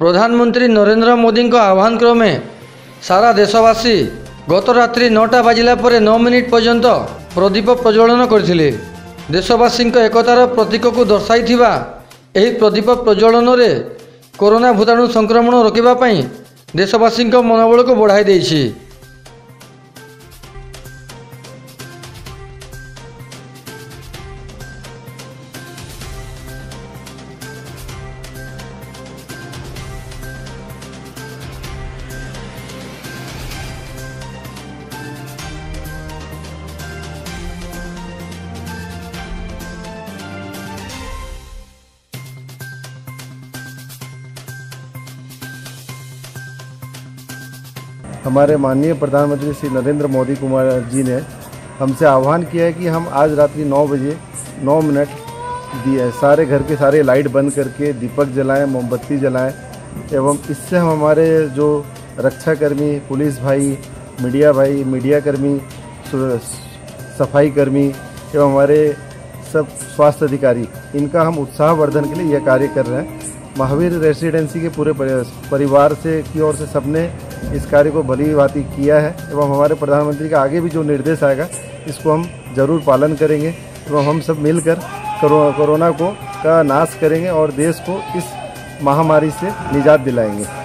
ପ୍ରଧାନମନ୍ତ୍ରୀ ନରେନ୍ଦ୍ର ମୋଦିଙ୍କ ଆହ୍ୱାନ କ୍ରମେ ସାରା ଦେଶବାସୀ ଗତ ରାତ୍ରି ନଅଟା ବାଜିଲା ପରେ ନଅ ମିନିଟ୍ ପର୍ଯ୍ୟନ୍ତ ପ୍ରଦୀପ ପ୍ରଜ୍ୱଳନ କରିଥିଲେ। ଦେଶବାସୀଙ୍କ ଏକତାର ପ୍ରତୀକକୁ ଦର୍ଶାଇଥିବା ଏହି ପ୍ରଦୀପ ପ୍ରଜ୍ୱଳନରେ କରୋନା ଭୂତାଣୁ ସଂକ୍ରମଣ ରୋକିବା ପାଇଁ ଦେଶବାସୀଙ୍କ ମନୋବଳକୁ ବଢ଼ାଇ ଦେଇଛି। हमारे माननीय प्रधानमंत्री श्री नरेंद्र मोदी कुमार जी ने हमसे आह्वान किया है कि हम आज रात्रि नौ बजे, नौ मिनट दिए सारे घर के सारे लाइट बंद करके दीपक जलाएँ, मोमबत्ती जलाएँ, एवं इससे हम हमारे जो रक्षाकर्मी, पुलिस भाई, मीडिया भाई, मीडिया कर्मी, सु- सफ़ाई कर्मी, एवं हमारे सब स्वास्थ्य अधिकारी, इनका हम उत्साहवर्धन के लिए यह कार्य कर रहे हैं। महावीर रेसिडेंसी के परि- परिवार से, की ओर से सबने इस कार्य को भली भांति किया है एवं हमारे प्रधानमंत्री का आगे भी जो निर्देश आएगा, इसको हम ज़रूर पालन करेंगे एवं हम सब मिलकर करो- कोरोना को का नाश करेंगे और देश को इस महामारी से निजात दिलाएँगे।